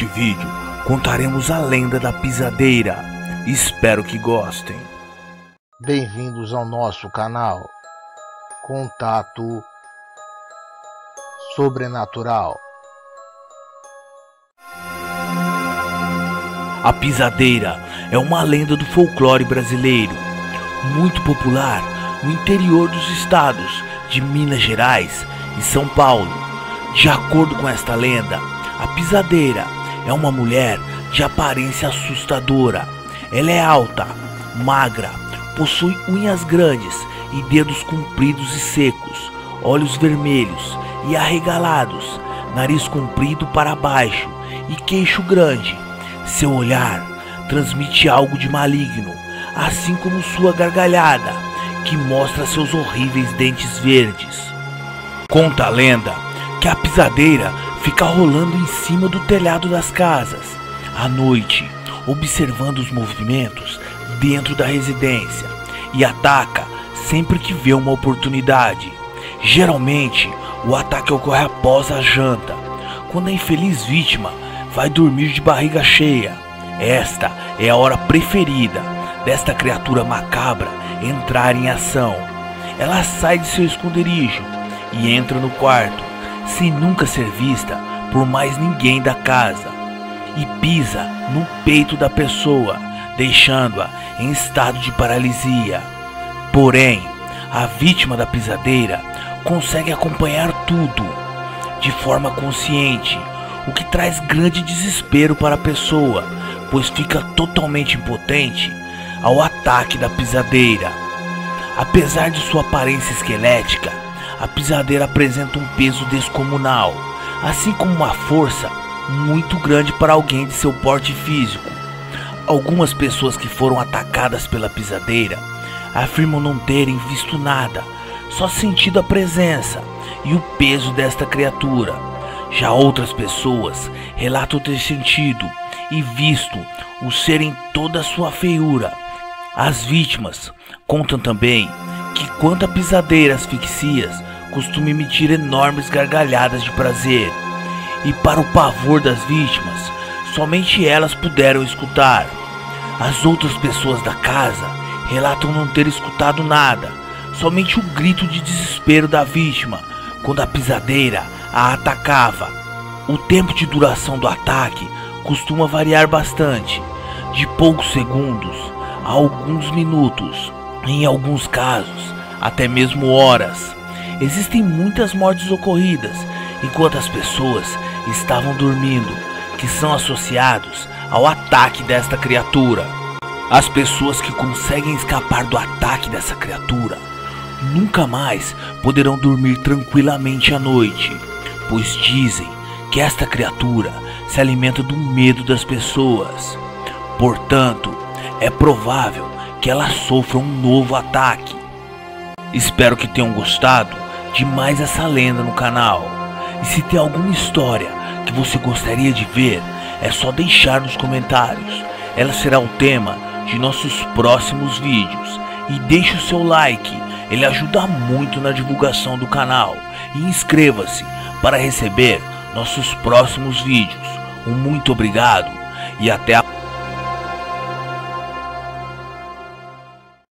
Neste vídeo contaremos a lenda da pisadeira. Espero que gostem. Bem-vindos ao nosso canal Contato Sobrenatural. A pisadeira é uma lenda do folclore brasileiro, muito popular no interior dos estados de Minas Gerais e São Paulo. De acordo com esta lenda, a pisadeira é uma mulher de aparência assustadora. Ela é alta, magra, possui unhas grandes e dedos compridos e secos, olhos vermelhos e arregalados, nariz comprido para baixo e queixo grande. Seu olhar transmite algo de maligno, assim como sua gargalhada, que mostra seus horríveis dentes verdes. Conta a lenda que a pisadeira fica rolando em cima do telhado das casas, à noite, observando os movimentos dentro da residência e ataca sempre que vê uma oportunidade. Geralmente, o ataque ocorre após a janta, quando a infeliz vítima vai dormir de barriga cheia. Esta é a hora preferida desta criatura macabra entrar em ação. Ela sai de seu esconderijo e entra no quarto, sem nunca ser vista por mais ninguém da casa, e pisa no peito da pessoa, deixando-a em estado de paralisia. Porém, a vítima da pisadeira consegue acompanhar tudo de forma consciente, o que traz grande desespero para a pessoa, pois fica totalmente impotente ao ataque da pisadeira. Apesar de sua aparência esquelética, a pisadeira apresenta um peso descomunal, assim como uma força muito grande para alguém de seu porte físico. Algumas pessoas que foram atacadas pela pisadeira afirmam não terem visto nada, só sentido a presença e o peso desta criatura. Já outras pessoas relatam ter sentido e visto o ser em toda a sua feiura. As vítimas contam também que quando a pisadeira asfixias, costuma emitir enormes gargalhadas de prazer. E para o pavor das vítimas, somente elas puderam escutar. As outras pessoas da casa relatam não ter escutado nada, somente o grito de desespero da vítima quando a pisadeira a atacava. O tempo de duração do ataque costuma variar bastante, de poucos segundos a alguns minutos, em alguns casos, até mesmo horas. Existem muitas mortes ocorridas enquanto as pessoas estavam dormindo, que são associados ao ataque desta criatura. As pessoas que conseguem escapar do ataque dessa criatura nunca mais poderão dormir tranquilamente à noite, pois dizem que esta criatura se alimenta do medo das pessoas. Portanto, é provável que ela sofra um novo ataque. Espero que tenham gostado de mais essa lenda no canal. E se tem alguma história que você gostaria de ver, é só deixar nos comentários. Ela será o tema de nossos próximos vídeos. E deixe o seu like, ele ajuda muito na divulgação do canal. E inscreva-se para receber nossos próximos vídeos. Um muito obrigado e até a